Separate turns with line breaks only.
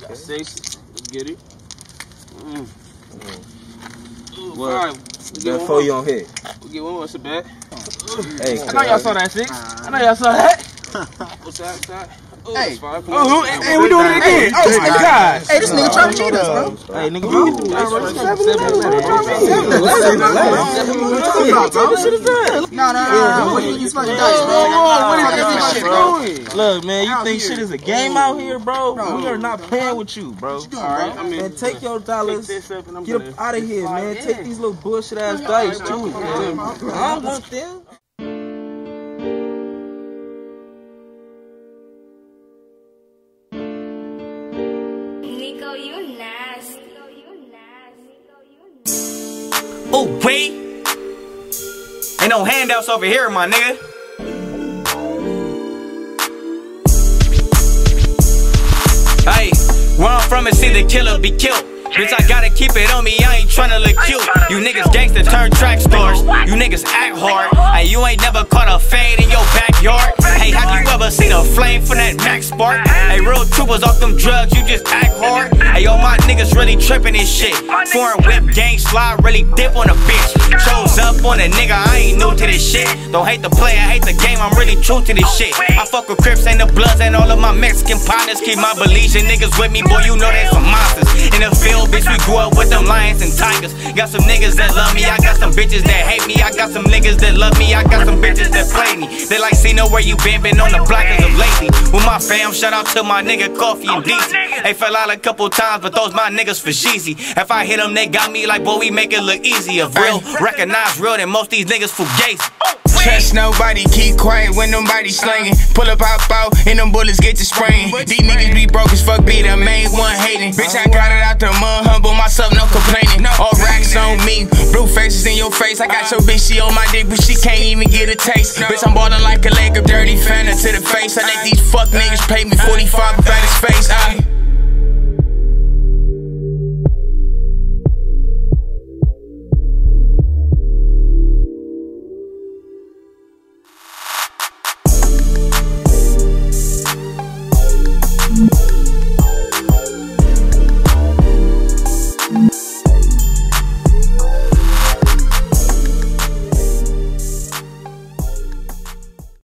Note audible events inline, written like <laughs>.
Got six. Let's get it. Mm. Ooh,
What?
five. We
That
get one
for you on hit.
We get one more. It's a bet.
Hey,
I know y'all saw that six. I know y'all saw that. <laughs> What's that? What's that? Ooh,
Hey.
Oh, and, and we doing it again. Oh my God.
Hey, this nigga trying to cheat us, bro.
Hey, nigga, you can do that.
No, no, no, no. What are these fucking dice, bro?
Look, man, you think shit is a game out here, bro? We are not playing with you, bro.
Alright, I'm in.
Man, take your dollars.
This up and I'm
Get
gonna-
up out of here, man. Take these little bullshit ass dice, too. man. I don't want them.
Niko, you nasty. You nasty.
Oh, wait. Ain't no handouts over here, my nigga. Where I'm from is see the killer be killed. Bitch, I gotta keep it on me, I ain't tryna look cute. You niggas gangsta turn track stars. You niggas act hard. and you ain't never caught a fade in your you seen a flame from that Max Spark? Hey, real troopers off them drugs, you just act hard. Hey, yo, my niggas really tripping this shit. Foreign whip gang slide, really dip on a bitch. Shows up on a nigga, I ain't new to this shit. Don't hate the play, I hate the game, I'm really true to this shit. I fuck with Crips and the Bloods and all of my Mexican partners. Keep my Belizean niggas with me, boy, you know they some monsters. In the field, bitch, we grew up with them lions and tigers. Got some niggas that love me, I got some bitches that hate me. I got some niggas that love me, I got some bitches that play me. They like, see, know where you been, been on the block as of lately. With my fam, shout out to my nigga Coffee and DC. They fell out a couple times, but those my niggas for sheezy. If I hit them, they got me like, boy, we make it look easy. If real, recognize real, then most these niggas for fugazi.
Trust nobody, keep quiet when nobody slanging. Pull up, hop out, and them bullets get to spraying. These niggas be broke as fuck, be the main one hating. Bitch, I got it out the mud, humble myself, no complaining. All racks on me, blue faces in your face. I got your bitch, she on my dick, but she can't even get a taste. Bitch, I'm ballin' like a leg of dirty Fanta to the face. I let these fuck niggas pay me 45 about his face. I